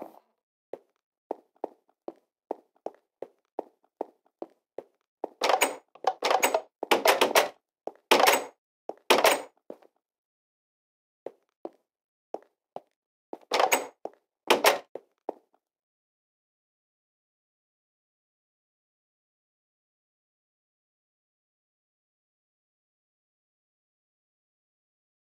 you